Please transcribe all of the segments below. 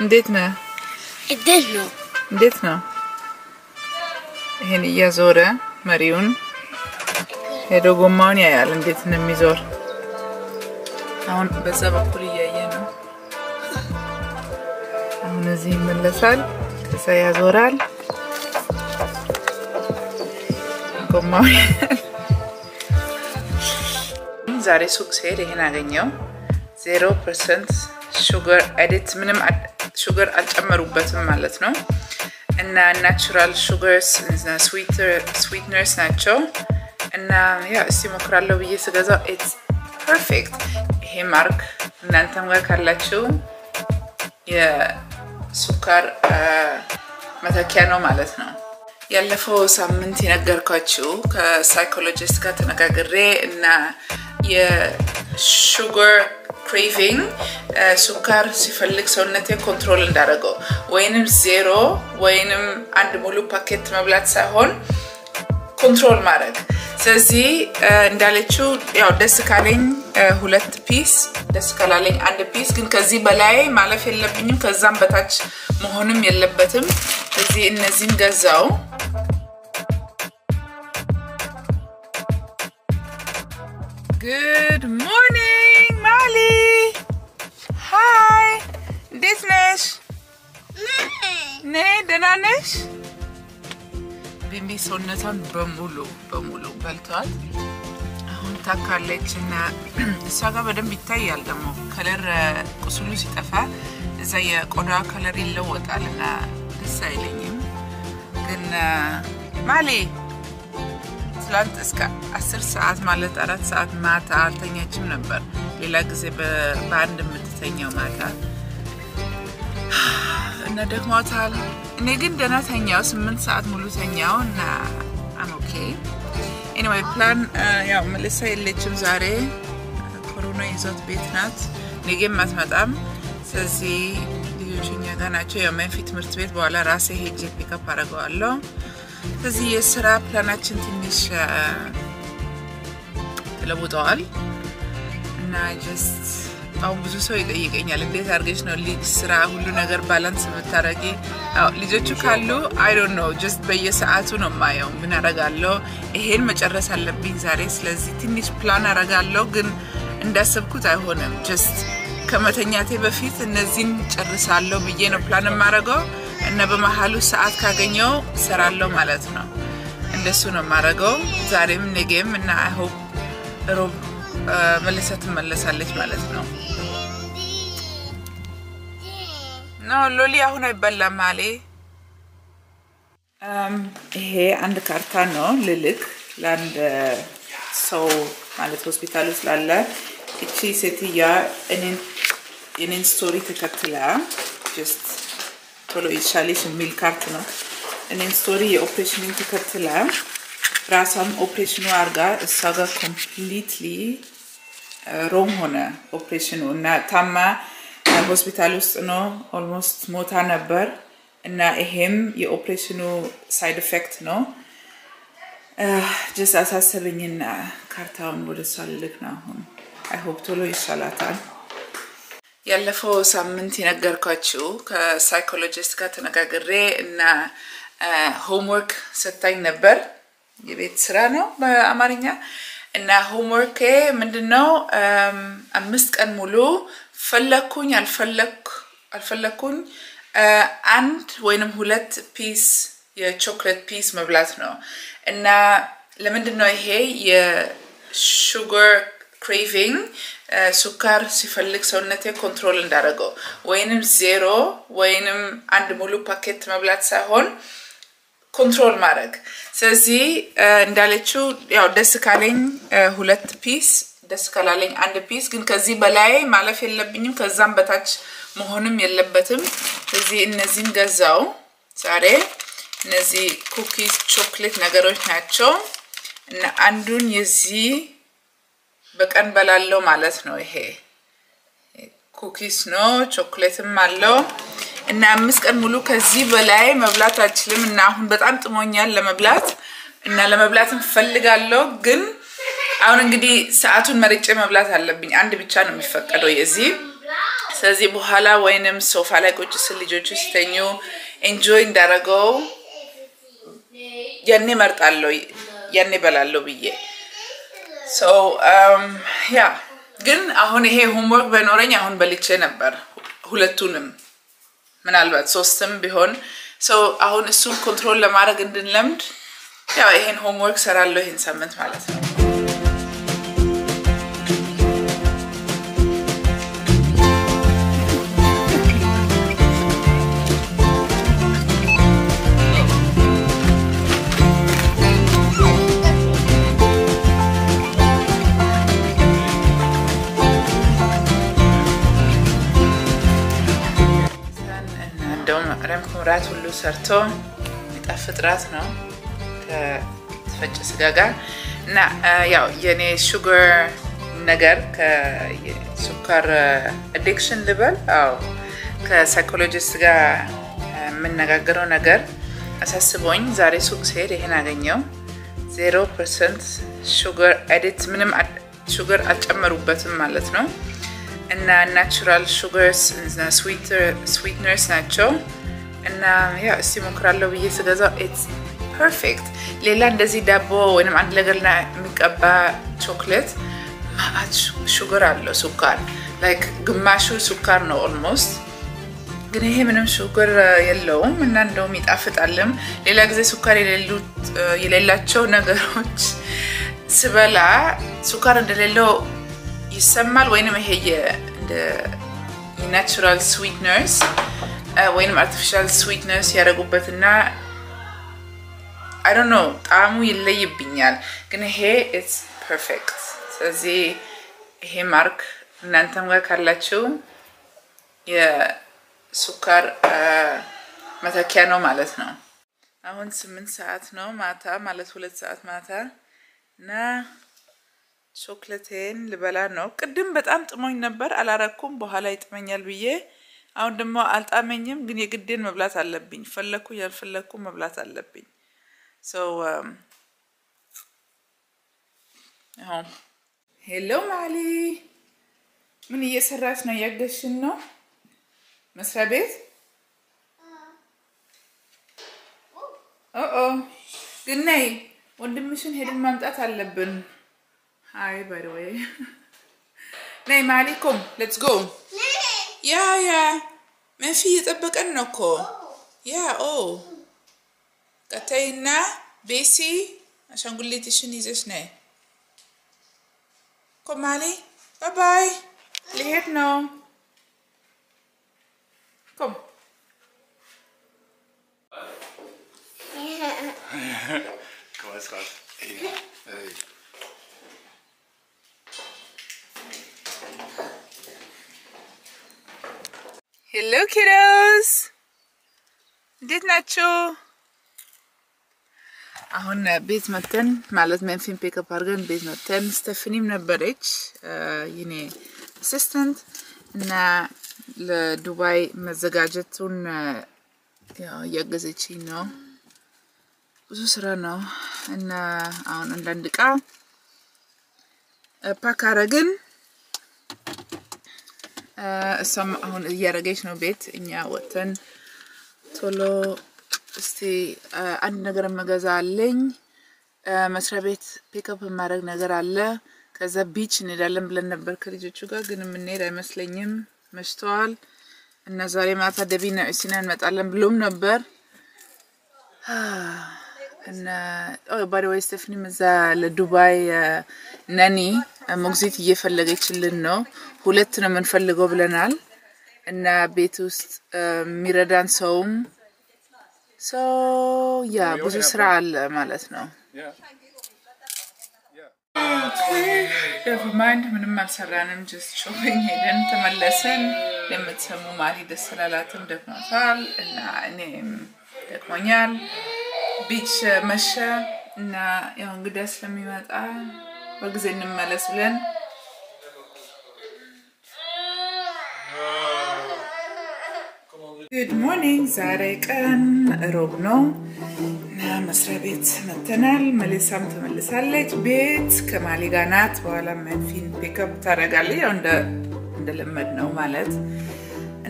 እንዴት ነህ? እንዴት ነው? እንዴት ነው? ይሄን እያዞረ መሪውን ሄዶ ጎማውን ያያል እንዴት እንደሚዞር። አሁን በዛ በኩል እያየ ነው። አሁን እዚህ ይመለሳል፣ ከዛ ያዞራል፣ ጎማውን ዛሬ ሱቅ ስሄድ ይሄን አገኘው። zero percent sugar added ምንም sugar አልጨመሩበትም ማለት ነው። እና natural sugars sweeteners ናቸው። እና ያ እስቲ ሞክራለሁ ብዬ ስገዛው it's perfect። ይሄ ማርክ እናንተም ጋር ካላችሁ የሱካር መተኪያ ነው ማለት ነው። ያለፈው ሳምንት የነገርኳችሁ ከ psychologist ጋር ተነጋግሬ እና የ sugar craving ሱካር ሲፈልግ ሰውነቴ control እንዳደረገው ወይንም ዜሮ ወይንም አንድ ሙሉ ፓኬት መብላት ሳይሆን control ማድረግ። ስለዚህ እንዳለችው ያው ደስ ካለኝ ሁለት piece፣ ደስ ካላለኝ አንድ piece፣ ግን ከዚህ በላይ ማለፍ የለብኝም፣ ከዛም በታች መሆንም የለበትም። ስለዚህ እነዚህን ገዛው። good morning ማሊ hi፣ እንዴት ነሽ? ነይ፣ ደህና ነሽ? ቢምቢ ሰውነቷን በሙሉ በሙሉ በልቷል። አሁን ታካለች እና እሷ ጋር በደንብ ይታያል። ደግሞ color ቁስሉ ሲጠፋ እዛ የቆዳ color ይለወጣል እና ደስ አይለኝም። ግን ማሌ ትላንት እስከ አስር ሰዓት ማለት አራት ሰዓት ማታ አልተኛችም ነበር። ሌላ ጊዜ በአንድ የምትተኛው ማታ እና ደክሟታል። እኔ ግን ደህና ተኛው፣ ስምንት ሰዓት ሙሉ ተኛው እና I'm okay። anyway plan ያው ሜሊሳ የለችም ዛሬ ኮሮና ይዞት ቤት ናት። ነገም አትመጣም። ስለዚህ ልጆች እኛ ጋር ናቸው። ያው ትምህርት ቤት በኋላ ራሴ ሄጄ pick up አደርገዋለሁ። ስለዚህ የስራ ፕላናችን ትንሽ ተለውጠዋል እና just አሁን ብዙ ሰው ይጠይቀኛል፣ እንዴት አድርገሽ ነው ልጅ ስራ ሁሉ ነገር balance የምታደርጊ? ልጆቹ ካሉ I don't know just በየሰዓቱ ነው የማየው። ምን አደርጋለሁ? ይሄን መጨረስ አለብኝ ዛሬ፣ ስለዚህ ትንሽ ፕላን አደርጋለሁ፣ ግን እንዳሰብኩት አይሆንም። just ከመተኛቴ በፊት እነዚህን ጨርሳለሁ ብዬ ነው ፕላን የማደርገው እና በመሀሉ ሰዓት ካገኘው ሰራለሁ ማለት ነው። እንደሱ ነው የማደርገው ዛሬም ነገም እና I hope ሮብ ሜሊሳ ትመለሳለች ማለት ነው። no ሎሊ አሁን አይበላም አሌ። ይሄ አንድ ካርታ ነው ልልክ ለአንድ ሰው ማለት ሆስፒታል ውስጥ ላለ እቺ ሴትያ የኔን story ተከትላ just ቶሎ ይሻለሽ የሚል ካርት ነው። እኔን story የ operation ን ተከትላ ራሷም ኦፕሬሽኑ አርጋ እሷ ጋር completely wrong ሆነ ኦፕሬሽኑ እና ታማ ሆስፒታል ውስጥ ነው። almost ሞታ ነበር እና ይሄም የኦፕሬሽኑ side effect ነው። just አሳሰበኝና ካርታውን ወደ እሷ ልልክ ነው አሁን። I hope ቶሎ ይሻላታል። ያለፈው ሳምንት የነገርኳችሁ ከ psychologist ጋር ተነጋግሬ እና homework ሰታኝ ነበር። የቤት ስራ ነው በአማርኛ እና homework ኤ ምንድን ነው? አምስት ቀን ሙሉ ፈለኩኝ አልፈለኩኝ አንድ ወይንም ሁለት piece የ chocolate piece መብላት ነው እና ለምንድን ነው ይሄ የ sugar craving ሱካር ሲፈልግ ሰውነቴ control እንዳደረገው ወይንም ዜሮ ወይንም አንድ ሙሉ ፓኬት መብላት ሳይሆን control ማድረግ። ስለዚህ እንዳለችው ያው ደስ ካለኝ ሁለት piece፣ ደስ ካላለኝ አንድ piece፣ ግን ከዚህ በላይ ማለፍ የለብኝም፣ ከዛም በታች መሆንም የለበትም። ስለዚህ እነዚህን ገዛው ዛሬ። እነዚህ cookies chocolate ነገሮች ናቸው እና አንዱን የዚህ በቀን በላለው ማለት ነው። ይሄ cookies ነው፣ ቾክሌትም አለው እና አምስት ቀን ሙሉ ከዚህ በላይ መብላት አልችልም እና አሁን በጣም ጥሞኛል ለመብላት እና ለመብላትም ፈልጋለሁ። ግን አሁን እንግዲህ ሰዓቱን መርጬ መብላት አለብኝ። አንድ ብቻ ነው የሚፈቀደው የዚህ ስለዚህ በኋላ ወይንም ሶፋ ላይ ቁጭ ስል ልጆቹ ሲተኙ enjoy እንዳደረገው ያኔ መርጣለሁ፣ ያኔ በላለሁ ብዬ ያ ግን አሁን ይሄ homework በኖረኝ አሁን በልቼ ነበር ሁለቱንም ምናልባት ሶስትም ቢሆን ሰው አሁን እሱን control ለማድረግ እንድንለምድ ያው ይሄን homework ሰራለሁ ይሄን ሳምንት ማለት ነው። ሰርቶ የሚጣፍጥ ራት ነው ከተፈጨ ስጋ ጋር እና ያው የኔ sugar ነገር ከሱካር addiction ልበል፣ አዎ ከ psychologist ጋር የምነጋገረው ነገር አሳስቦኝ ዛሬ ሱቅ ስሄድ ይሄን አገኘው። zero percent sugar added ምንም sugar አልጨመሩበትም ማለት ነው። እና natural sugars sweeteners ናቸው። እና ያው እስቲ ሞክራለሁ ብዬ ስገዛው it's perfect። ሌላ እንደዚህ ዳቦ ወይም አንድ ነገር ላይ የሚቀባ ቾክሌት ማአት sugar አለው ሱካር፣ like ግማሹ ሱካር ነው almost። ግን ይሄ ምንም sugar የለውም እና እንደውም ይጣፍጣልም። ሌላ ጊዜ ሱካር የሌላቸው ነገሮች ስበላ ሱካር እንደሌለው ይሰማል ወይንም ይሄ የ natural sweeteners ወይንም artificial sweeteners ያደረጉበትና I don't know ጣዕሙ ይለይብኛል። ግን ይሄ it's perfect። ስለዚህ ይሄ ማርክ እናንተም ጋር ካላችሁ የሱካር መተኪያ ነው ማለት ነው። አሁን ስምንት ሰዓት ነው ማታ ማለት ሁለት ሰዓት ማታ እና ቾክሌቴን ልበላ ነው። ቅድም በጣም ጥሞኝ ነበር አላረኩም፣ በኋላ ይጥመኛል ብዬ። አሁን ደግሞ አልጣመኝም፣ ግን የግዴን መብላት አለብኝ። ፈለኩ ያልፈለኩ መብላት አለብኝ። ሄሎ ማሊ፣ ምን እየሰራች ነው? እያገሽን ነው መስሪያ ቤት? oh ግን ነይ፣ ወንድምሽን ሄደን ማምጣት አለብን። Hi, by the way. ነይ ማሊ come let's go። yeah yeah መንፊ እየጠበቀን ነው እኮ yeah oh ቀተይና ቤሲ አሻንጉሊትሽን ይዘሽ ነይ። ኮም ማሊ ባይ ባይ። ሊሄድ ነው። ኮም Kom maar, schat. Hey. Hey. ሄሎ ኪሮስ እንዴት ናችሁ? አሁን ቤት መተን ማለት መንፊን pick up አድርገን ቤት መተን ስተፍኒም ነበረች የኔ assistant እና ለዱባይ መዘጋጀቱን ያው እያገዘችኝ ነው። ብዙ ስራ ነው እና አሁን አንዳንድ እቃ pack አረግን። እሷም አሁን እያደረገች ነው ቤት። እኛ ወጥተን ቶሎ እስቲ አንድ ነገር መገዛ አለኝ። መስሪያ ቤት pick up የማድረግ ነገር አለ። ከዛ beach እንሄዳለን ብለን ነበር ከልጆቹ ጋር፣ ግን የምንሄድ አይመስለኝም። መሽተዋል እና ዛሬ ማታ ደቢና እሲና እንመጣለን ብሎም ነበር by the way ስቴፍኒም እዛ ለዱባይ nanny ሞግዚት እየፈለገችልን ነው። ሁለት ነው የምንፈልገው ብለናል እና ቤት ውስጥ የሚረዳን ሰውም so yeah ብዙ ስራ አለ ማለት ነው። mind ምንም አልሰራንም። just shopping ሄደን ተመለስን። የምትሰሙ ማሊ ደስ ስላላትም ደክሞታል እና እኔም ደክሞኛል። beach መሸ እና ያው እንግዳ ስለሚመጣ በጊዜ እንመለስ ብለን good morning። ዛሬ ቀን ሮብ ነው እና መስሪያ ቤት መተናል። መሌሳም ተመልሳለች ቤት ከማሊ ጋር ናት። በኋላ መንፊን pick up ታደርጋለች። ያው እንደለመድ ነው ማለት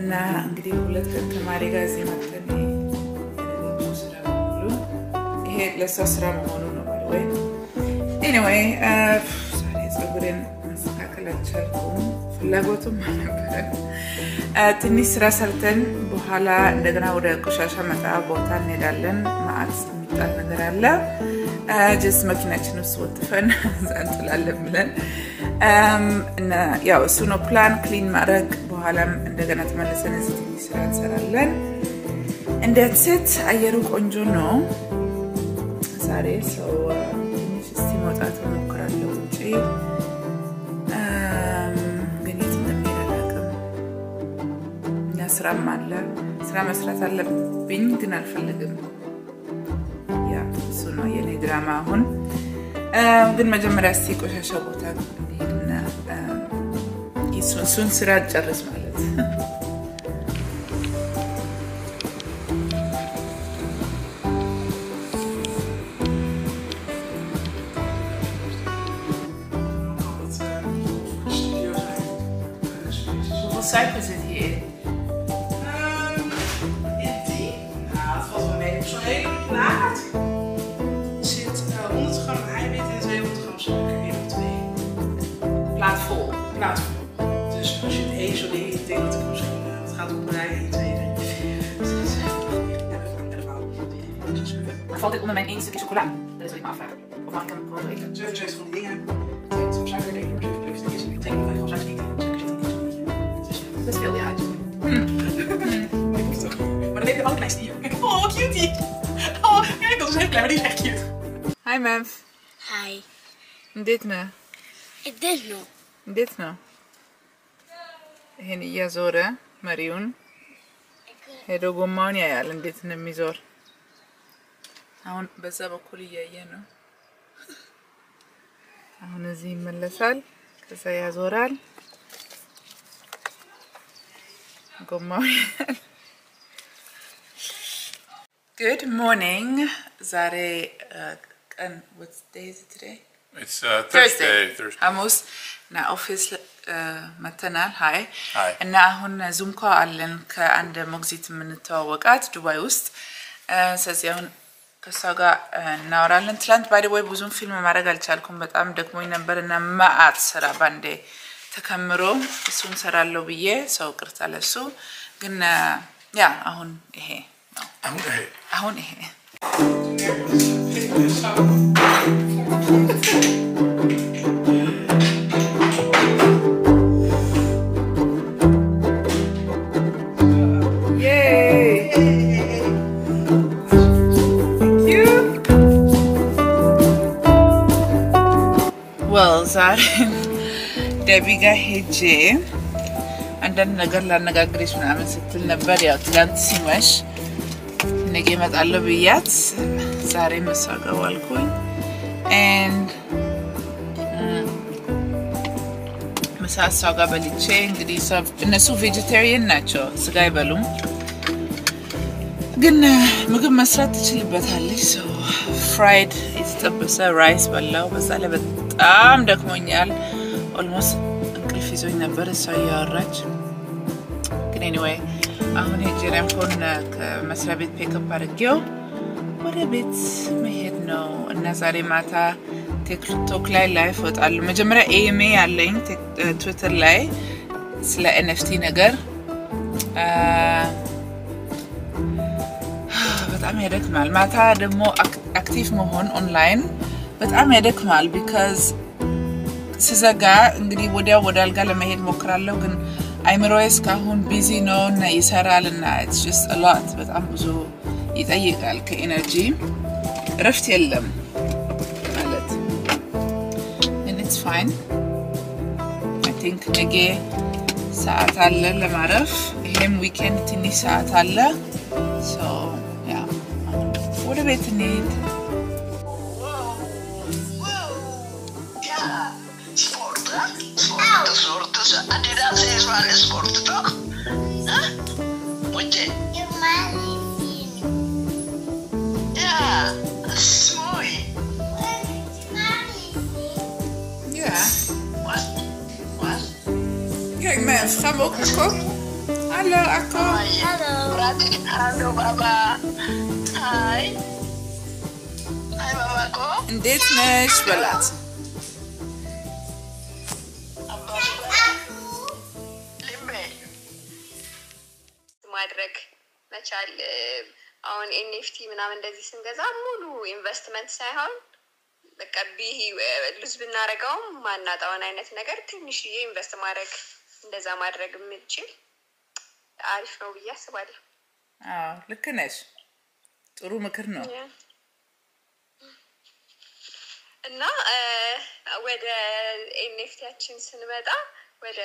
እና እንግዲህ ሁለት ቀን ጋር እዚህ በሙሉ ይሄ ለእሷ ስራ መሆኑ ነው ወይ anyway ዛሬ ፀጉሬን ማስተካከል አልቻልኩም። ፍላጎቱም አልነበረም። ትንሽ ስራ ሰርተን በኋላ እንደገና ወደ ቆሻሻ መጣ ቦታ እንሄዳለን። ማአት የሚጣል ነገር አለ። just መኪናችን ውስጥ ወጥፈን እንጥላለን ብለን እና ያው እሱ ነው plan clean ማድረግ። በኋላም እንደገና ተመልሰን እዚህ ትንሽ ስራ እንሰራለን። እንዴት ሴት አየሩ ቆንጆ ነው ዛሬ so ስራም አለ ስራ መስራት አለብኝ ግን አልፈልግም። ያ እሱ ነው የኔ ድራማ አሁን። ግን መጀመሪያ እስቲ ቆሻሻ ቦታ እንሄድና እሱን ስራ ጨርስ ማለት Hoeveel Dus als je het eens wil, ik denk dat ik misschien eh, het gaat op rij en 2, ik Valt dit onder mijn één stukje chocola? Dat is wat ik me afvraag. Of mag ik hem gewoon drinken? 77 van die dingen. Het is. Ik denk dat van suiker Dat is. Hmm. Maar dan heb je ook een klein stier. Oh, cutie! Oh, kijk, dat is heel klein, maar die is echt cute. Hi, Memf. Hi. Dit me. Ik dit nog. እንዴት ነው? ይሄን እያዞረ መሪውን ሄዶ ጎማውን ያያል እንዴት እንደሚዞር። አሁን በዛ በኩል እያየ ነው። አሁን እዚህ ይመለሳል፣ ከዛ ያዞራል፣ ጎማውን ያያል። good morning። ዛሬ ቀን day is it today? It's uh, Thursday. Thursday. ሐሙስ እና office መተናል። hi. እና አሁን Zoom call አለን ከአንድ ሞግዚት የምንተዋወቃት ዱባይ ውስጥ። ስለዚህ አሁን ከእሷ ጋር እናወራለን። ትላንት ባይ ወይ ብዙም ፊልም ማድረግ አልቻልኩም፣ በጣም ደክሞኝ ነበር እና መአት ስራ ባንዴ ተከምሮ እሱን ሰራለሁ ብዬ ሰው ቅርታ ለሱ ግን ያ አሁን ይሄ. አሁን ይሄ ደቢ ጋር ሄጄ አንዳንድ ነገር ላነጋግርሽ ምናምን ስትል ነበር። ያው ትላንት ሲመሽ ነገ እመጣለሁ ብያት ዛሬ እሷ and ምሳ እሷ ጋር በልቼ እንግዲህ እነሱ vegetarian ናቸው፣ ስጋ አይበሉም። ግን ምግብ መስራት ትችልበታለች። so fried የተጠበሰ rice በላው። በዛ ላይ በጣም ደክሞኛል። almost እንቅልፍ ይዞኝ ነበር እሷ እያወራች ግን anyway አሁን የጄሪያን phone ከመስሪያ ቤት pick up አድርጌው ወደ ቤት መሄድ ነው እና ዛሬ ማታ ቲክቶክ ላይ live ወጣሉ። መጀመሪያ AMA ያለኝ ትዊተር ላይ ስለ NFT ነገር በጣም ያደክማል። ማታ ደግሞ አክ- active መሆን ኦንላይን በጣም ያደክማል። because ስዘጋ እንግዲህ ወዲያው ወደ አልጋ ለመሄድ ሞክራለሁ፣ ግን አይምሮዬ እስካሁን busy ነው እና ይሰራል እና በጣም ብዙ ይጠይቃል ከ energy እረፍት የለም ማለት ግን it's fine I think ነገ ሰዓት አለ ለማረፍ። ይሄም ዊኬንድ ትንሽ ሰዓት አለ። ሶ ያ አሁን ወደ ቤት እንሂድ። Sport, hè? Ja, Wat? Wat? kijk Mev, gaan we ook naar kop? Hi ሀሎ አኮ Halo Baba. Hai. Hai Baba ko. እንዴት ነሽ በላት። Abba juga. Limbe. ማድረግ መቻል እ፣ አሁን ኤንኤፍቲ ምናምን እንደዚህ ስንገዛ ሙሉ ኢንቨስትመንት ሳይሆን በቃ ቢሂ lose ብናደርገውም ማናጣውን አይነት ነገር ትንሽዬ invest ማድረግ እንደዛ ማድረግ የምንችል አሪፍ ነው ብዬ አስባለሁ። አዎ ልክ ነሽ። ጥሩ ምክር ነው። እና ወደ NFT ያችን ስንመጣ ወደ